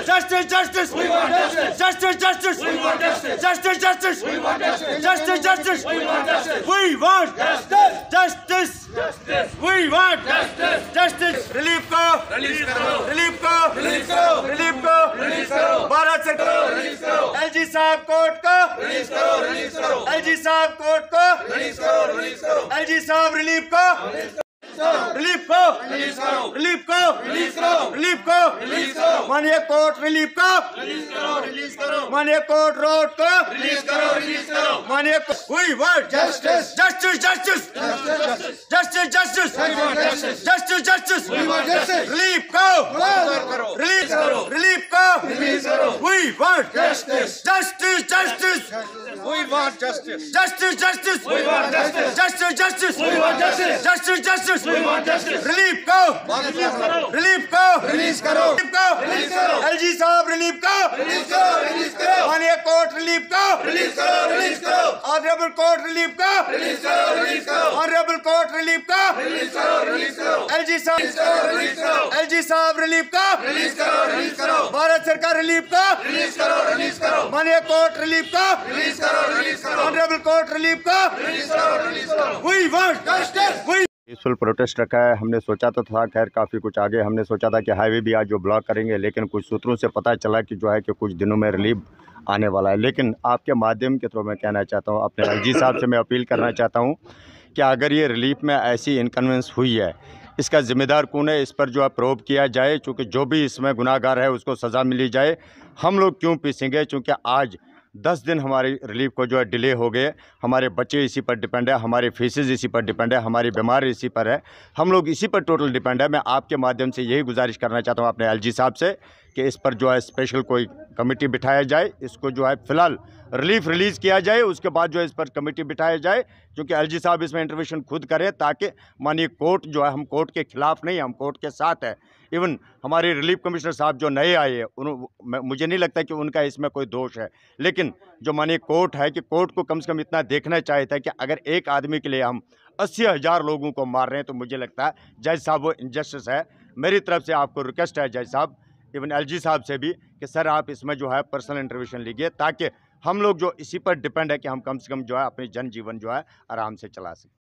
Justice, justice. We want justice. Justice, justice. We want justice. Justice, justice. We want justice. Justice, justice. We want justice. We want Justice. justice. Justice. We want Justice. justice. Relief को Release करो. relief को Release करो. relief को Release करो. भारत सरकार Release करो. LG साहब कोर्ट को Release करो. Release करो. एलजी साहब कोर्ट को Release करो. Release करो. एलजी साहब रिलीफ को रिलीफ को Release करो. रिलीफ को रिलीज़ करो. रिलीफ को रिलीज़ करो. मानिए कोर्ट रिलीफ को रिलीज़ करो. रिलीज़ करो. मानिए कोर्ट रोड को रिलीज़ करो. रिलीज़ करो. मानिए हुई word justice justice justice justice justice. Justice justice relief को करो. We want justice. Justice, justice. We want justice. Justice, justice. We want justice. Justice, justice. We want justice. Justice, justice. We want justice. Relief go. Relief go. Relief go. Release Relief go. जी साहब relief को करो स्थानीय court relief करो honourable court relief करो honourable court relief करो release करो साहब release करो साहब रिलीफ करो भारत सरकार रिलीफ को करो रिलीज़ कोर्ट रिलीफ करो ऑनरेबल कोर्ट रिलीफ को करो रिलीज़ करो पीसफुल प्रोटेस्ट रखा है। हमने सोचा तो था, खैर, काफ़ी कुछ आगे हमने सोचा था कि हाईवे भी आज जो ब्लॉक करेंगे, लेकिन कुछ सूत्रों से पता चला कि जो है कि कुछ दिनों में रिलीफ आने वाला है। लेकिन आपके माध्यम के थ्रू मैं कहना चाहता हूँ, अपने एल साहब से मैं अपील करना चाहता हूँ कि अगर ये रिलीफ में ऐसी इनकन्वेंस हुई है, इसका ज़िम्मेदार कौन है? इस पर जो है प्रोब किया जाए, चूँकि जो भी इसमें गुनाहगार है, उसको सज़ा मिली जाए। हम लोग क्यों पीसेंगे? चूँकि आज दस दिन हमारी रिलीफ को जो है डिले हो गए। हमारे बच्चे इसी पर डिपेंड है, हमारे फीसेज इसी पर डिपेंड है, हमारी बीमार इसी पर है। हम लोग इसी पर टोटल डिपेंड है। मैं आपके माध्यम से यही गुजारिश करना चाहता हूँ अपने एलजी साहब से कि इस पर जो है स्पेशल कोई कमेटी बिठाया जाए। इसको जो है फ़िलहाल रिलीफ रिलीज़ किया जाए, उसके बाद जो है इस पर कमेटी बिठाया जाए क्योंकि एलजी साहब इसमें इंटरवेंशन खुद करें ताकि मानिए कोर्ट जो है, हम कोर्ट के ख़िलाफ़ नहीं हम कोर्ट के साथ है। इवन हमारे रिलीफ कमिश्नर साहब जो नए आए हैं उन मुझे नहीं लगता कि उनका इसमें कोई दोष है। लेकिन जो मानिए कोर्ट है कि कोर्ट को कम से कम इतना देखना चाहिए था कि अगर एक आदमी के लिए हम अस्सी हज़ार लोगों को मार रहे हैं तो मुझे लगता है जज साहब वो इनजस्टिस है। मेरी तरफ़ से आपको रिक्वेस्ट है जज साहब इवन एलजी साहब से भी, कि सर आप इसमें जो है पर्सनल इंटरव्यूशन लीजिए ताकि हम लोग जो इसी पर डिपेंड है कि हम कम से कम जो है अपने जनजीवन जो है आराम से चला सकें।